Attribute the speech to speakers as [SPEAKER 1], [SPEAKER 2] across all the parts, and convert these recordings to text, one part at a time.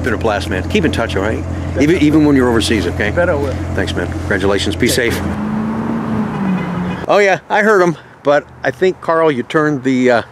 [SPEAKER 1] It's been a blast, man. Keep in touch, all right? Even, even when you're overseas, okay?
[SPEAKER 2] Better will.
[SPEAKER 1] Thanks, man. Congratulations. Be safe. Oh, yeah, I heard him, but I think, Carl, you turned the. Uh,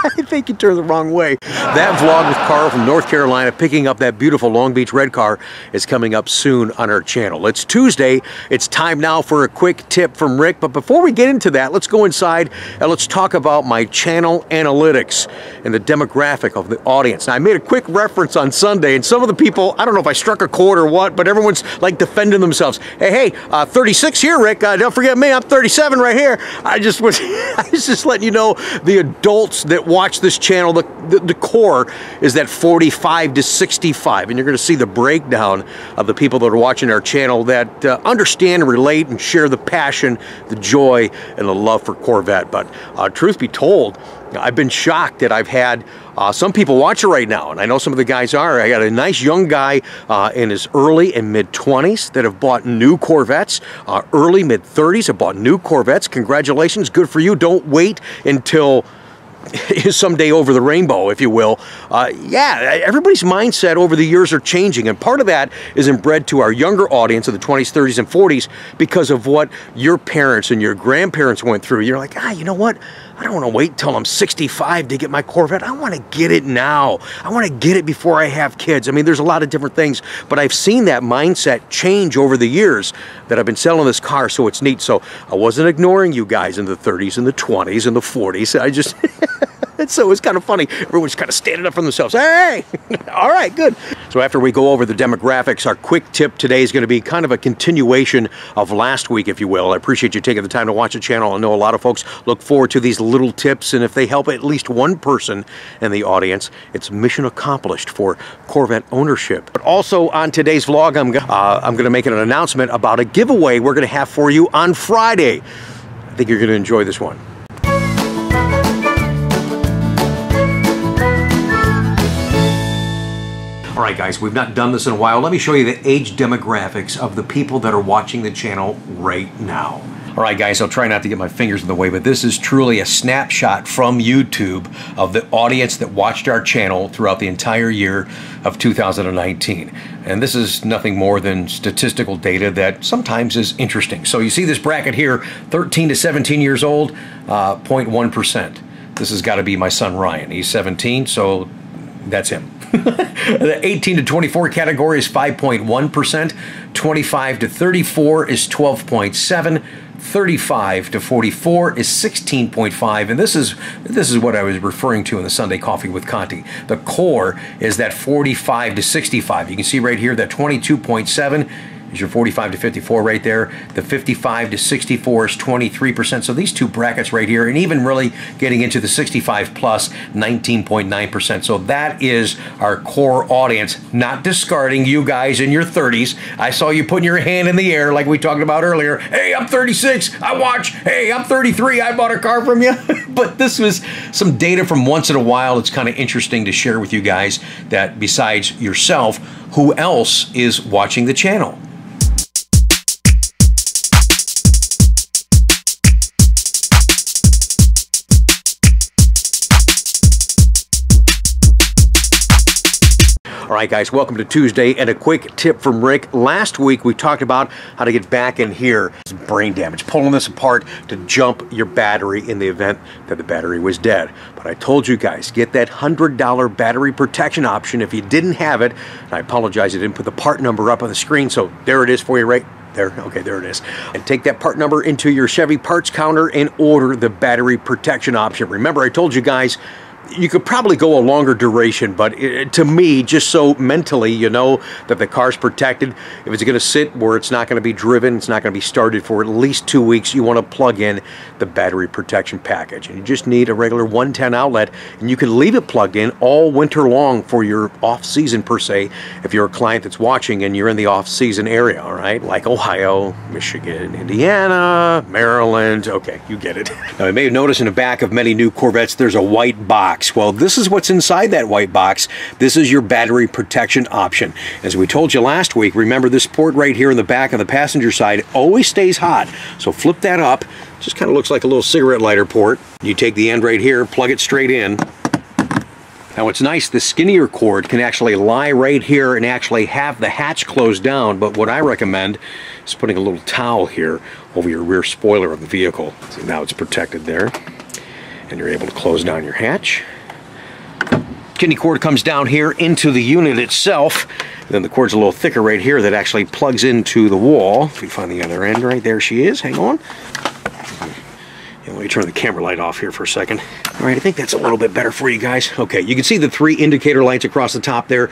[SPEAKER 1] I think you turned the wrong way. That vlog with Carl from North Carolina picking up that beautiful Long Beach red car is coming up soon on our channel. It's Tuesday. It's time now for a quick tip from Rick. But before we get into that, let's go inside and let's talk about my channel analytics and the demographic of the audience. Now, I made a quick reference on Sunday, and some of the people, I don't know if I struck a chord or what, but everyone's like defending themselves. Hey, hey, uh, 36 here, Rick. Uh, don't forget me. I'm 37 right here. I just was, I was just letting you know the adults that watch this channel, the, the, the, core is that 45 to 65. And you're going to see the breakdown of the people that are watching our channel that uh, understand and relate and share the passion, the joy, and the love for Corvette. But uh, truth be told, I've been shocked that I've had uh, some people watch it right now, and I know some of the guys are. I got a nice young guy uh, in his early and mid 20s that have bought new Corvettes, uh, early mid 30s have bought new Corvettes. Congratulations, good for you. Don't wait until someday over the rainbow, if you will. Uh, yeah, everybody's mindset over the years are changing, and part of that is inbred to our younger audience of the 20s, 30s, and 40s because of what your parents and your grandparents went through. You're like, ah, you know what? I don't want to wait till I'm 65 to get my Corvette. I want to get it now. I want to get it before I have kids. I mean, there's a lot of different things, but I've seen that mindset change over the years that I've been selling this car, so it's neat. So I wasn't ignoring you guys in the 30s and the 20s and the 40s. I just. And so it's kind of funny. Everyone's kind of standing up for themselves. Hey, all right, good. So after we go over the demographics, our quick tip today is going to be kind of a continuation of last week, if you will. I appreciate you taking the time to watch the channel. I know a lot of folks look forward to these little tips, and if they help at least one person in the audience, it's mission accomplished for Corvette ownership. But also on today's vlog, I'm, uh, I'm going to make an announcement about a giveaway we're going to have for you on Friday. I think you're going to enjoy this one. Right, guys, we've not done this in a while. Let me show you the age demographics of the people that are watching the channel right now. All right, guys, I'll try not to get my fingers in the way, but this is truly a snapshot from YouTube of the audience that watched our channel throughout the entire year of 2019. And this is nothing more than statistical data that sometimes is interesting. So you see this bracket here, 13 to 17 years old, uh, 0.1%. This has got to be my son Ryan. He's 17, so that's him. the 18 to 24 category is 5.1%. 25 to 34 is 12.7. 35 to 44 is 16.5 and this is this is what I was referring to in the Sunday coffee with Conti. The core is that 45 to 65. You can see right here that 22.7 is your 45 to 54 right there. The 55 to 64 is 23%. So these two brackets right here, and even really getting into the 65 plus, 19.9%. So that is our core audience, not discarding you guys in your 30s. I saw you putting your hand in the air like we talked about earlier. Hey, I'm 36, I watch. Hey, I'm 33, I bought a car from you. but this was some data from once in a while. It's kind of interesting to share with you guys that besides yourself, who else is watching the channel? All right, guys, welcome to Tuesday and a quick tip from Rick. Last week we talked about how to get back in here. It's brain damage, pulling this apart to jump your battery in the event that the battery was dead. But I told you guys, get that $100 battery protection option if you didn't have it. And I apologize, I didn't put the part number up on the screen, so there it is for you right there, okay, there it is. And take that part number into your Chevy parts counter and order the battery protection option. Remember, I told you guys, you could probably go a longer duration, but it, to me, just so mentally, you know that the car's protected. If it's going to sit where it's not going to be driven, it's not going to be started for at least two weeks, you want to plug in the battery protection package. And you just need a regular 110 outlet, and you can leave it plugged in all winter long for your off season, per se, if you're a client that's watching and you're in the off season area, all right? Like Ohio, Michigan, Indiana, Maryland. Okay, you get it. Now, you may have noticed in the back of many new Corvettes, there's a white box box. Well, this is what's inside that white box. This is your battery protection option. As we told you last week, remember this port right here in the back on the passenger side always stays hot. So flip that up. Just kind of looks like a little cigarette lighter port. You take the end right here, plug it straight in. Now what's nice, the skinnier cord can actually lie right here and actually have the hatch closed down, but what I recommend is putting a little towel here over your rear spoiler of the vehicle. So now it's protected there, and you're able to close down your hatch. Skinny cord comes down here into the unit itself. Then the cord's a little thicker right here that actually plugs into the wall. If we find the other end right there she is, hang on. And let me turn the camera light off here for a second. All right, I think that's a little bit better for you guys. Okay, you can see the three indicator lights across the top there.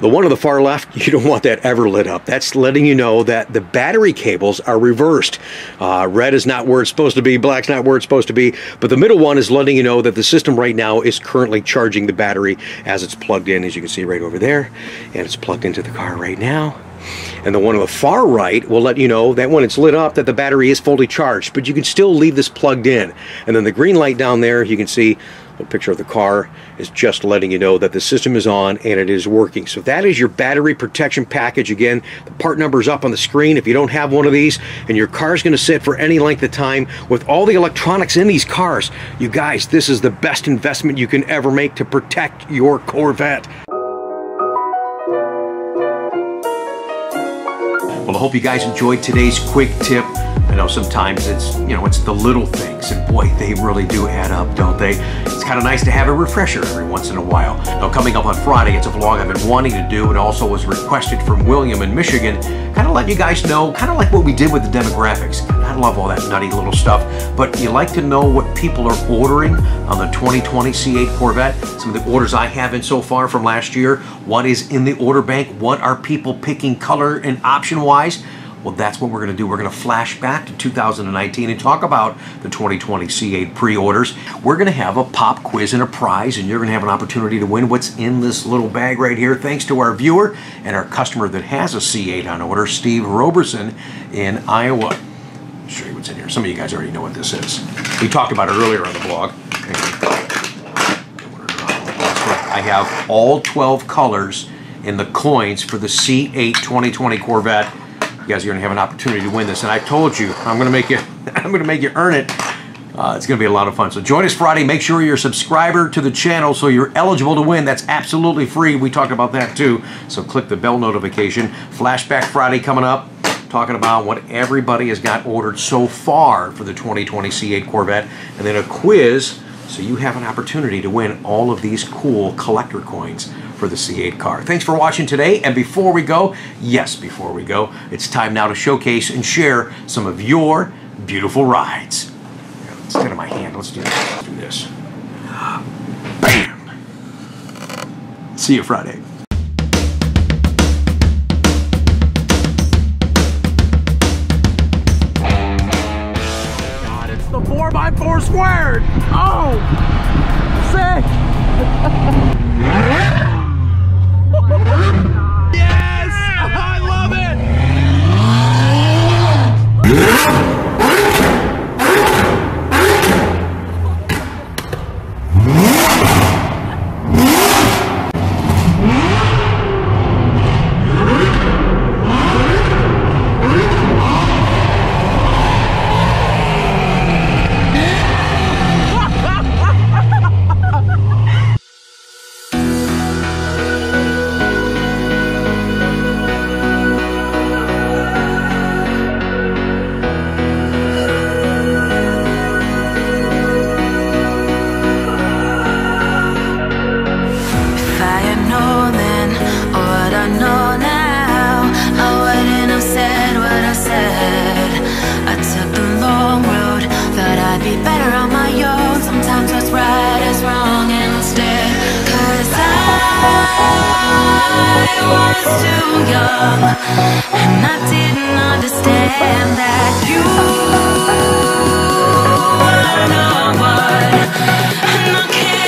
[SPEAKER 1] The one on the far left, you don't want that ever lit up. That's letting you know that the battery cables are reversed. Uh, red is not where it's supposed to be, black's not where it's supposed to be, but the middle one is letting you know that the system right now is currently charging the battery as it's plugged in, as you can see right over there, and it's plugged into the car right now. And the one on the far right will let you know that when it's lit up that the battery is fully charged, but you can still leave this plugged in. And then the green light down there, you can see a picture of the car is just letting you know that the system is on and it is working. So that is your battery protection package. Again, the part number is up on the screen. If you don't have one of these and your car is going to sit for any length of time with all the electronics in these cars, you guys, this is the best investment you can ever make to protect your Corvette. Well, I hope you guys enjoyed today's quick tip. I know sometimes it's, you know, it's the little things, and boy, they really do add up, don't they? It's kind of nice to have a refresher every once in a while. Now, coming up on Friday, it's a vlog I've been wanting to do, and also was requested from William in Michigan, kind of let you guys know, kind of like what we did with the demographics. I love all that nutty little stuff, but you like to know what people are ordering on the 2020 C8 Corvette, some of the orders I have in so far from last year, what is in the order bank, what are people picking color and option-wise, well, that's what we're going to do. We're going to flash back to 2019 and talk about the 2020 C8 pre-orders. We're going to have a pop quiz and a prize, and you're going to have an opportunity to win what's in this little bag right here, thanks to our viewer and our customer that has a C8 on order, Steve Roberson in Iowa. I'll show you what's in here. Some of you guys already know what this is. We talked about it earlier on the blog. I have all 12 colors in the coins for the C8 2020 Corvette you guys are going to have an opportunity to win this. And I told you, I'm going to make you, I'm going to make you earn it. Uh, it's going to be a lot of fun. So join us Friday. Make sure you're a subscriber to the channel so you're eligible to win. That's absolutely free. We talked about that too. So click the bell notification. Flashback Friday coming up. Talking about what everybody has got ordered so far for the 2020 C8 Corvette. And then a quiz so you have an opportunity to win all of these cool collector coins for the C8 car. Thanks for watching today. And before we go, yes, before we go, it's time now to showcase and share some of your beautiful rides. Instead of my hand, let's do this. Let's do this. Bam! See you Friday. It's the 4x4 squared! Oh! Sick!
[SPEAKER 2] was too young And I didn't understand that you were one. And I can't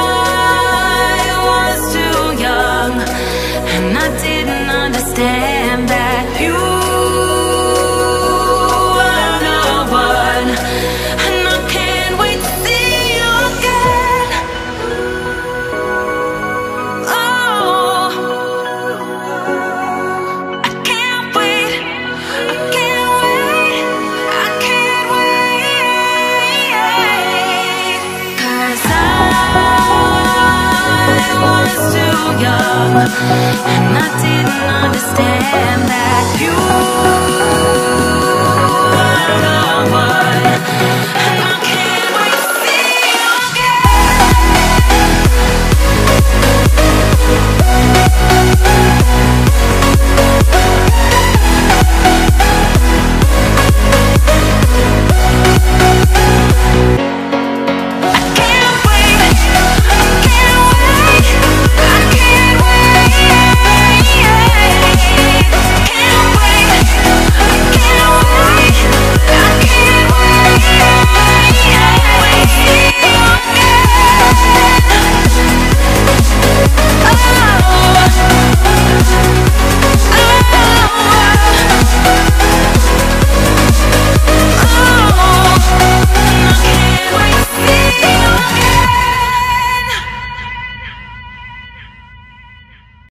[SPEAKER 2] understand that you